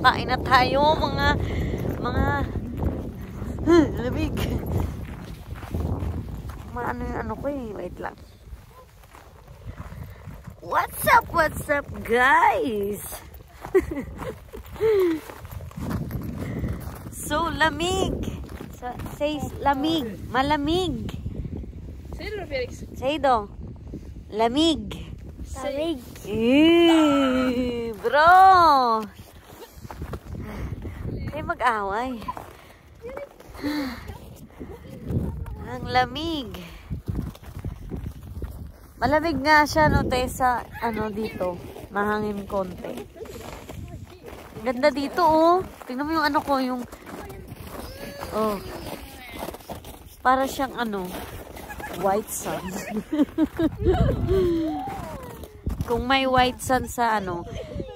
nakakain na tayo mga mga huh, lamig. Maano yung ano ko eh. Wait lang. What's up? What's up guys? so lamig. Sa, say lamig. Malamig. Du Felix? Say do. Lamig. Lamig. Eh, bro! Ay, mag-away. Ang lamig. Malamig nga siya, no, Tessa, ano, dito. Mahangin konti. Ganda dito, oh. Tingnan mo yung ano ko, yung... Oh. Para siyang, ano, white sun. Kung may white sun sa ano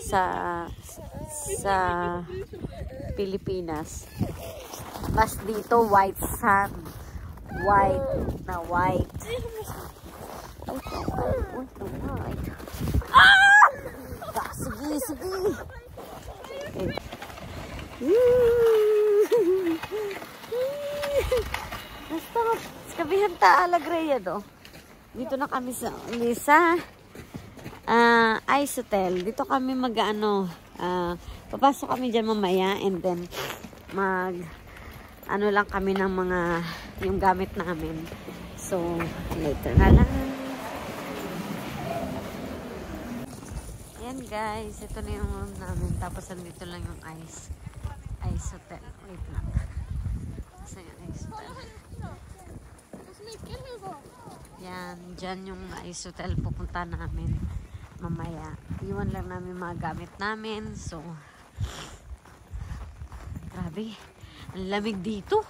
sa sa Pilipinas mas dito white sun white na white white na white white na white ah! ah sige sige eh. Basta kabihan ta alagreya do. Dito na kami sa Lisa uh, Ice Hotel. Dito kami mag-ano, uh, papasok kami dyan mamaya and then mag ano lang kami ng mga yung gamit namin. So, later na lang. Yan guys, ito na yung room namin. Tapos andito lang yung ice ice hotel. Wait lang. Nasa yung ice hotel. Yan, dyan yung ice hotel pupunta namin mamaya. Iwan lang namin mga gamit namin. So, grabe. Ang lamig dito.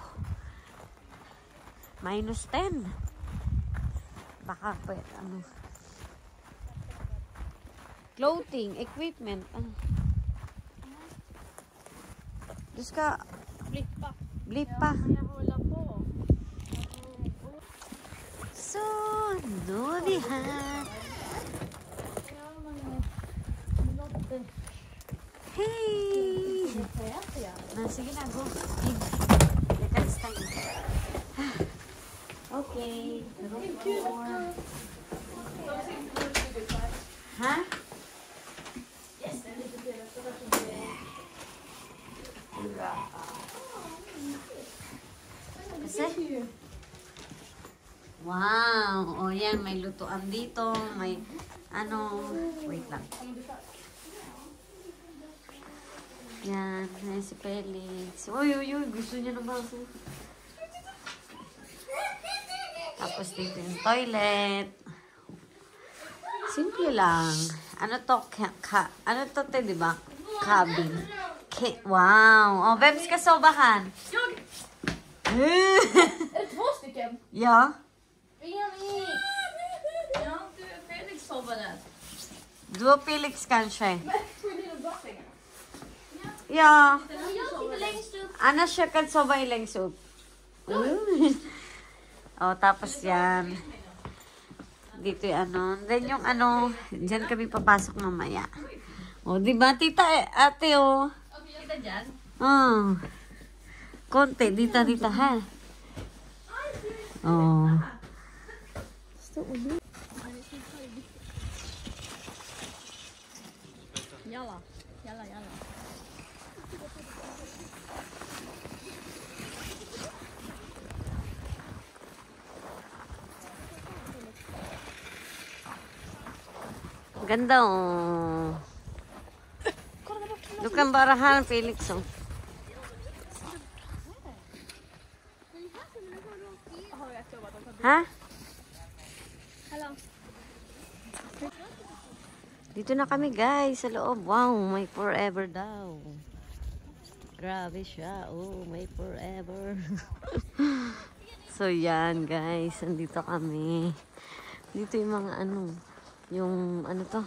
Minus 10. Baka pa, ano. Clothing, equipment. Ano. Diyos ka, Blip pa. blip pa. Wala po. So, Hey! Na, sige na, go. Big. Let's time. Okay. Room four. Ha? Kasi? Wow! O yan, may lutuan dito. May ano, wait lang. Yan si Felix. Uy, uy, uy, gusto niya ng baso. Tapos dito yung toilet. Simple lang. Ano to? Ka, ka, ano to, te, di ba? Cabin. Ke, wow. Oh, Bebs, kasobahan. Jag! Är det två stycken? ja. Benjamin! Ja, du, Felix sover där. Duo Felix kanske. Ja. Ana siya kan sobay lang soup. oh, tapos yan. Dito yung ano. Then yung ano, dyan kami papasok mamaya. Oh, di ba tita, eh, ate oh. Kita dyan. Oh. Konti, dita, dita ha. Oh. Jalla. Ganda oh. Dukan barahan, Felix oh. Ha? Hello. Dito na kami guys sa loob. Wow, may forever daw. Grabe siya. Oh, may forever. so yan guys, andito kami. Dito yung mga ano, yung ano to,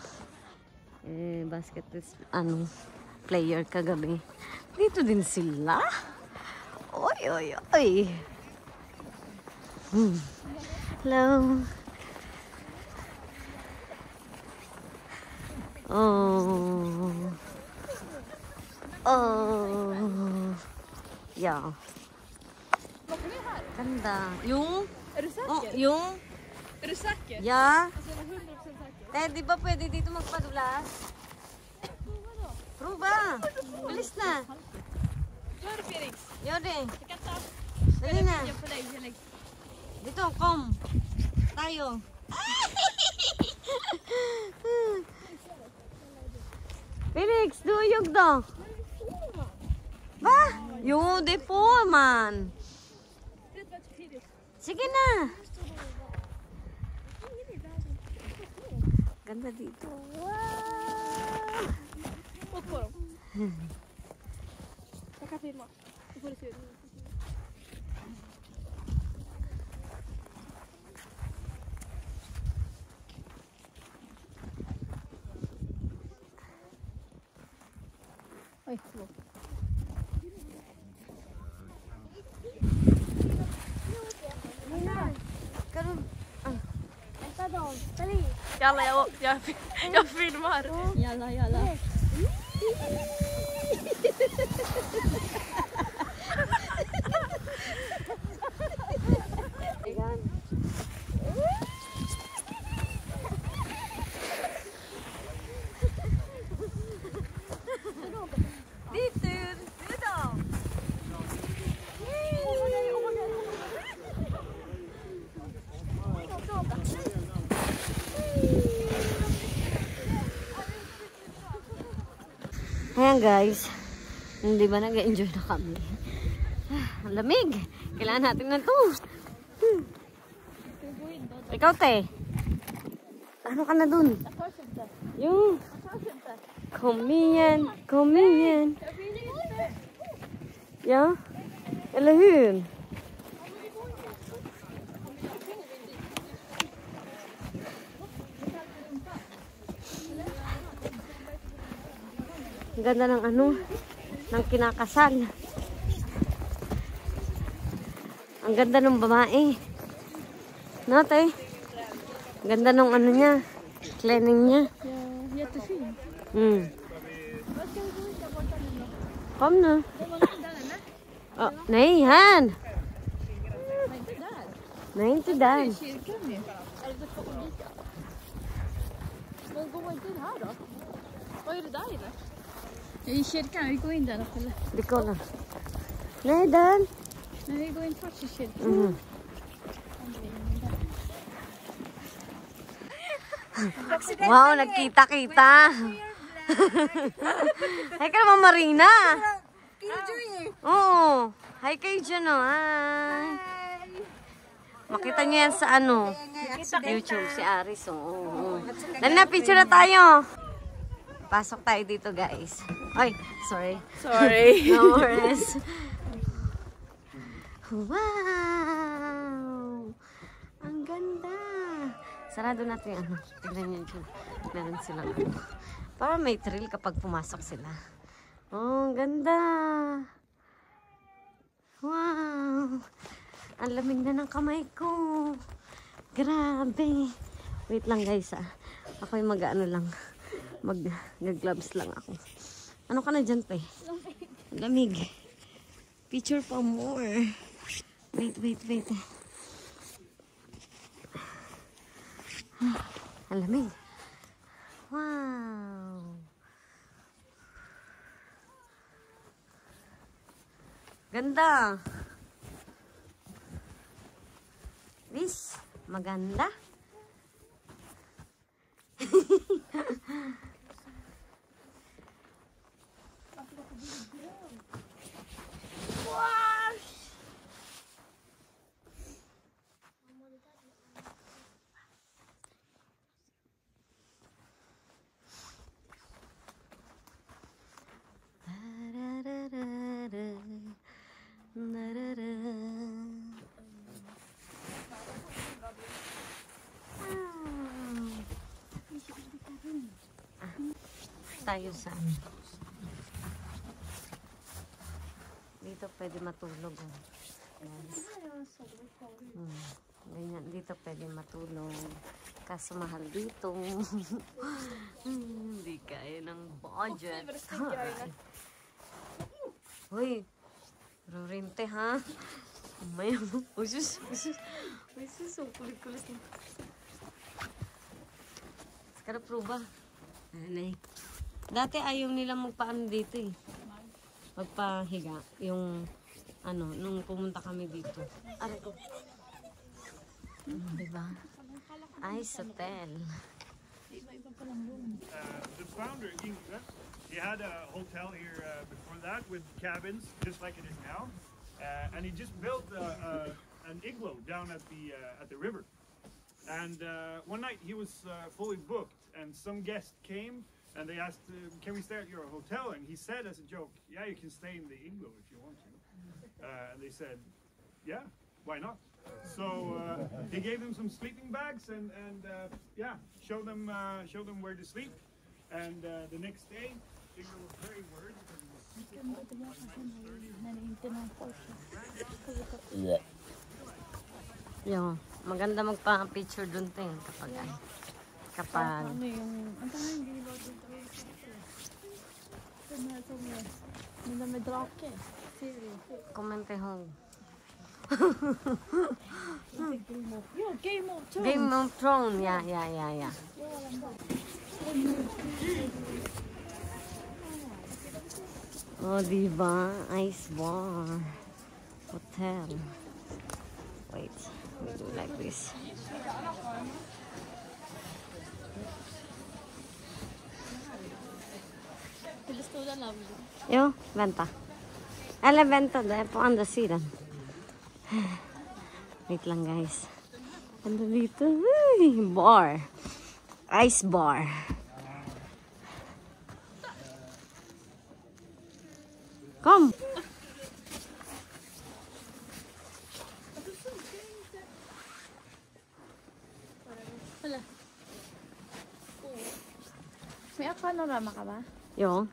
eh, basket ano, player kagabi. Dito din sila. Oy, oy, oy. Hmm. Hello. Oh. Oh. Yeah. Ganda. Yung? Är du säker? Oh, yung? Är du säker? Yeah. Alltså jag är 100% säker. Eh, di ba pwede dito magpadulas? Proba! Bilis na! Det Felix. Ta Dali na! Dito, kom! Tayo! Felix, duyog daw! Ba? Jo, det får man! Sige na! Ganda dito. Wow! Åk på dem. Jag kan Jalla, jag, jag, jag filmar. Jalla, jalla. Ayan guys, hindi ba nag-enjoy na kami? Ah, Ang lamig. Kailangan natin na to. Hmm. Ikaw, te. Ano ka na dun? Yung... Kom igen, kom igen. Ja, eller hur? Ang ganda ng ano, ng kinakasal. Ang ganda ng babae. No, te? Ang ganda ng ano niya, cleaning niya. Mm. Vad nu. Det var inte där eller? Oh, ju. Är det två olika? Men går in här då? Vad är det där inne? Där eller? Di ko na. Nej, där. Men vi går in först i kyrkan. Mm. Wow, nagkita-kita. Hi ka naman, Marina. Oo. Hi kayo dyan, oh. Hi. Makita niyo yan sa ano? YouTube, si Aris. Oo. oo. Dali na, picture na tayo. Pasok tayo dito, guys. Ay, sorry. Sorry. No worries. Wow! Ang ganda! Sarado natin yung ano. Tignan nyo dyan. Meron silang ano. Para may thrill kapag pumasok sila. Oh, ang ganda! Wow! Ang lamig na ng kamay ko. Grabe! Wait lang guys ah. Ako yung mag-ano lang. Mag-gloves lang ako. Ano ka na dyan, te? Lamig. Picture pa more. Wait, wait, wait. Ah, Ang lamig. Wow. Ganda. This, maganda. tayo sa ano. Dito pwede matulog. Oh. Guys. Hmm. Ganyan. Dito pwede matulog. Kaso mahal dito. Hindi kaya ng budget. Uy, rurinte ha? May Uy, sus, sus. Uy, sus, ang kulit-kulit na. Sakara pruba. Dati ayaw nila magpaano dito eh. Magpahiga. Yung, ano, nung pumunta kami dito. Aray ko. Hmm, diba? Ice Hotel. Uh, the founder, he, he had a hotel here uh, before that with cabins, just like it is now, uh, and he just built uh, uh, an igloo down at the uh, at the river. And uh, one night he was uh, fully booked, and some guest came and they asked, uh, "Can we stay at your hotel?" And he said, as a joke, "Yeah, you can stay in the igloo if you want to." Uh, and they said, "Yeah, why not?" So uh, he gave them some sleeping bags and and uh, yeah, show them uh, show them where to sleep. And uh, the next day, they were very worried because it was super cold. it was minus 30. Yung, maganda magpa-picture dun te kapag ay, kapag Ano yung... Ang dito. Game of Thrones! Game of Thrones, yeah, yeah, yeah, yeah. Oh, diba? Ice bar. Hotel. Wait, we do like this. Jo, vänta. Eller vänta, det är på andra sidan. Wait lang guys. Ganda dito. Uy, bar. Ice bar. Kom! May panorama ka ba? Jo.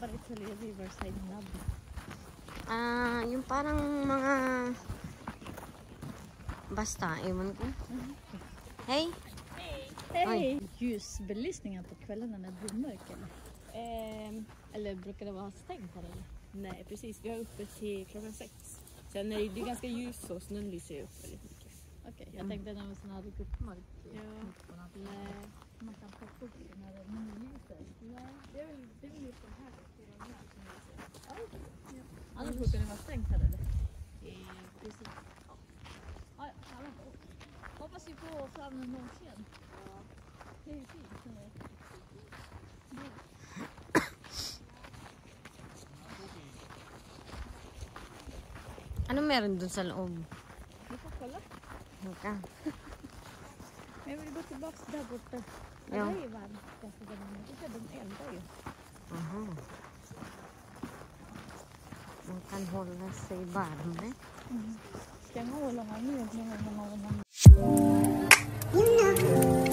Ba rin sa Riverside Lab? Ah, yung parang mga... Basta, ewan ko. Hey! Hej! Ljusbelysningen på kvällarna när det blir mörkt eller? Ehm, eller brukar det vara stängt här eller? Nej precis, vi har uppe till klockan sex. Sen är det, det är ganska ljust så snön lyser ju upp väldigt mycket. Okej, jag tänkte när det hade gått mörkt. Ja. mitt på natten. Nej. Man kan plocka upp när det är lyser. Nej, det är väl det är väl just de här Annars brukar det vara stängt här eller? Precis. Hoppas vi får fram en norrsken. Det är fint. Ano meron dun sa loob? Hindi ko pala. Mukha. May mga to box dapat. Ay, iwan. Kasi ganun. Ito doon, ayun tayo. Aha. Uh -huh. อันหนละสี่บาทไหมจะงูองมานี่ยังไงทำไมมันทำ